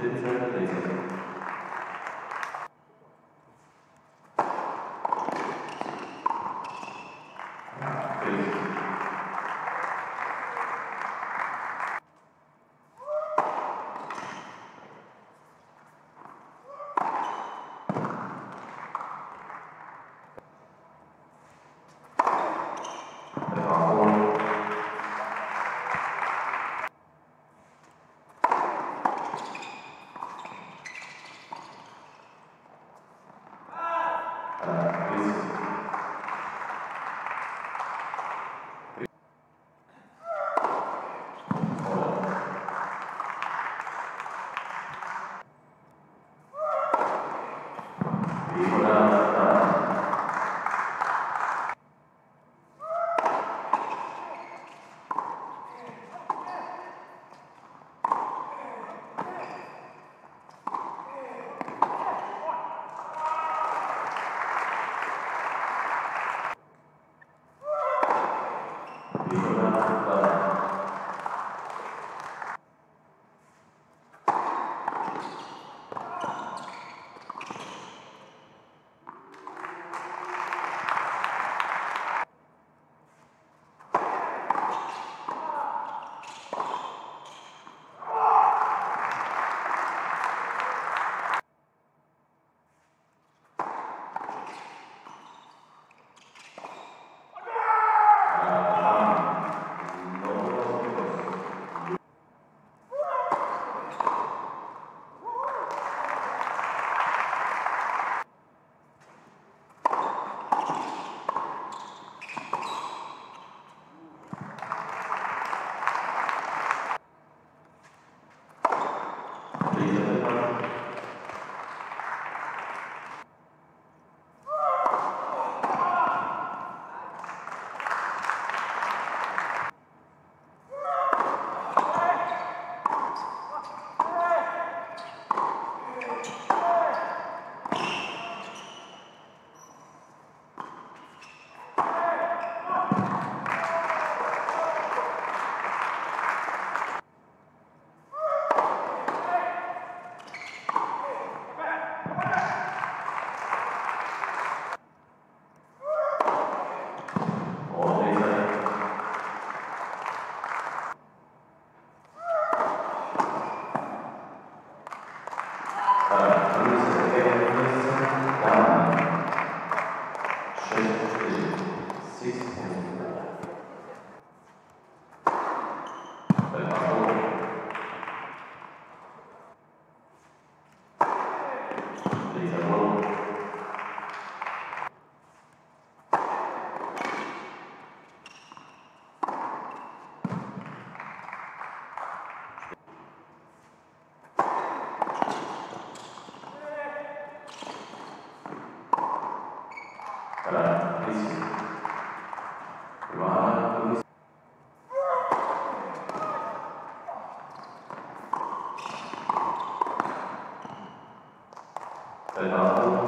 Inside, please. The. are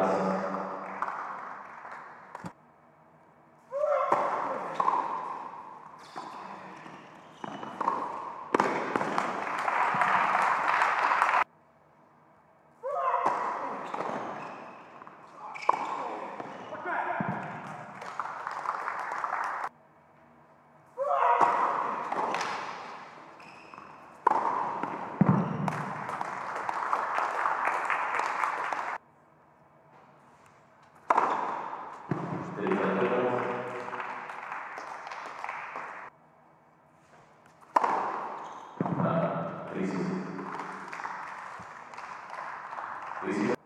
God's. Please.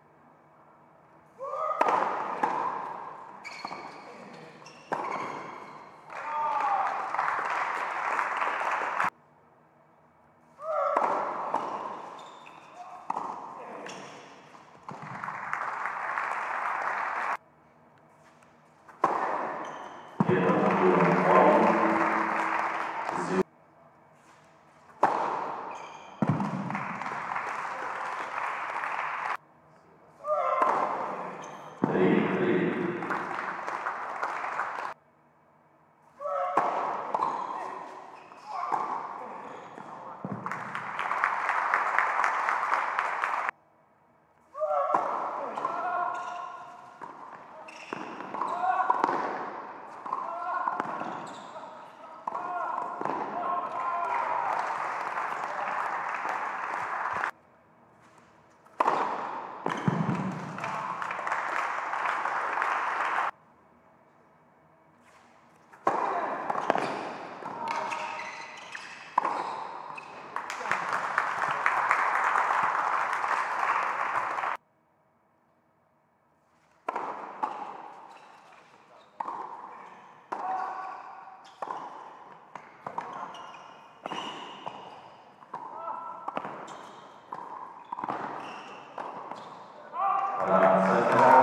Uh, so